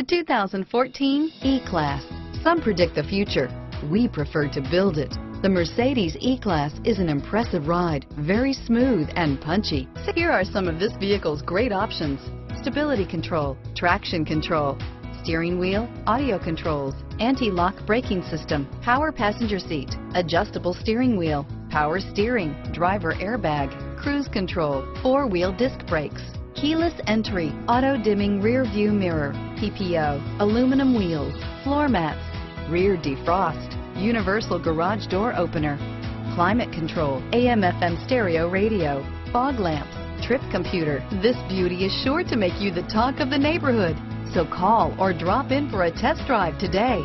The 2014 E-Class. Some predict the future. We prefer to build it. The Mercedes E-Class is an impressive ride, very smooth and punchy. Here are some of this vehicle's great options. Stability control, traction control, steering wheel, audio controls, anti-lock braking system, power passenger seat, adjustable steering wheel, power steering, driver airbag, cruise control, four-wheel disc brakes, keyless entry, auto-dimming rear view mirror, PPO, aluminum wheels, floor mats, rear defrost, universal garage door opener, climate control, AM FM stereo radio, fog lamps, trip computer. This beauty is sure to make you the talk of the neighborhood. So call or drop in for a test drive today.